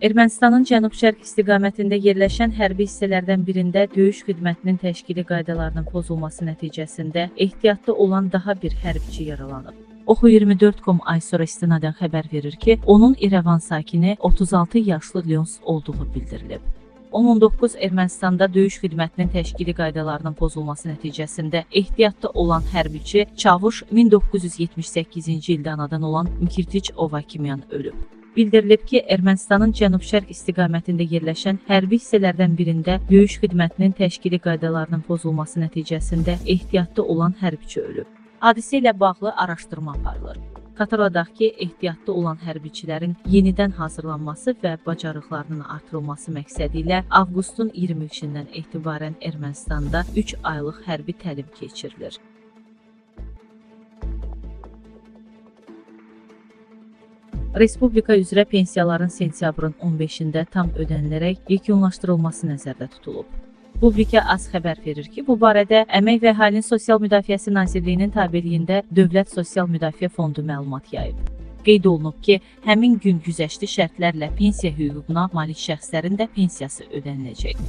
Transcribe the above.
Ermənistanın cənub-şərq istiqamətində yerləşən hərbi hissələrdən birində döyüş xidmətinin təşkili qaydalarının pozulması nəticəsində ehtiyatlı olan daha bir hərbiçi yaralanıb. Oxu24.com ay sonra istinadən xəbər verir ki, onun İrəvan sakini 36 yaşlı Lyons olduğu bildirilib. 10-19 Ermənistanda döyüş xidmətinin təşkili qaydalarının pozulması nəticəsində ehtiyatda olan hərbiçi Çavuş 1978-ci ildə anadan olan Mikirtiç Ovakimyan ölüb. Bildirilib ki, Ermənistanın cənub-şərq istiqamətində yerləşən hərbi hissələrdən birində döyüş xidmətinin təşkili qaydalarının pozulması nəticəsində ehtiyatda olan hərbiçi ölüb. Hadisə ilə bağlı araşdırma aparılır. Xatırladaq ki, ehtiyatda olan hərbiçilərin yenidən hazırlanması və bacarıqlarının artırılması məqsədi ilə avqustun 23-dən etibarən Ermənistanda 3 aylıq hərbi təlim keçirilir. Respublika üzrə pensiyaların sentyabrın 15-də tam ödənilərək yekunlaşdırılması nəzərdə tutulub. Publika az xəbər verir ki, bu barədə Əmək və Əhalinin Sosial Müdafiəsi Nazirliyinin tabeliyində Dövlət Sosial Müdafiə Fondu məlumat yayıb. Qeyd olunub ki, həmin gün güzəştli şərtlərlə pensiya hüququna malik şəxslərin də pensiyası ödəniləcək.